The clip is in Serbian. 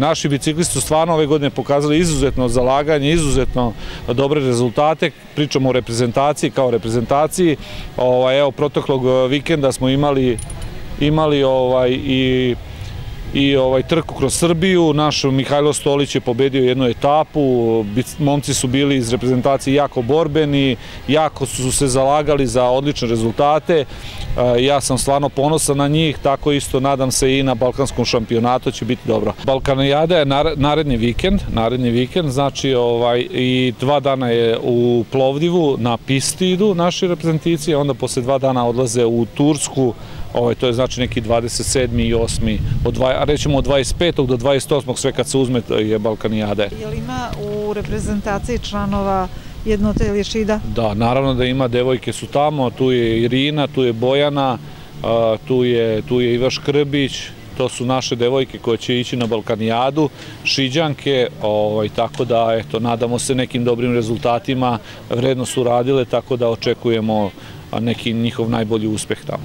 Naši biciklisti su stvarno ove godine pokazali izuzetno zalaganje, izuzetno dobre rezultate. Pričamo o reprezentaciji kao reprezentaciji. Ovaj, evo, protoklog vikenda smo imali imali ovaj i i ovaj trku kroz Srbiju. Naš Mihajlo Stolić je pobedio jednu etapu, momci su bili iz reprezentacije jako borbeni, jako su se zalagali za odlične rezultate. Ja sam stvarno ponosan na njih, tako isto nadam se i na balkanskom šampionatu će biti dobro. Balkanijada je naredni vikend, naredni vikend, znači ovaj, i dva dana je u Plovdivu, na pisti idu naši reprezentacije, onda posle dva dana odlaze u Tursku, ovaj, to je znači neki 27. i 8. Od dva, a rećemo od 25. do 28. sve kad se uzme je Balkanijade. Je li ima u reprezentaciji članova jednote ili šida? Da, naravno da ima, devojke su tamo, tu je Irina, tu je Bojana, tu je, tu je Iva Škrbić, to su naše devojke koje će ići na Balkanijadu, šiđanke, ovaj, tako da eto, nadamo se nekim dobrim rezultatima, vredno su radile, tako da očekujemo neki njihov najbolji uspeh tamo.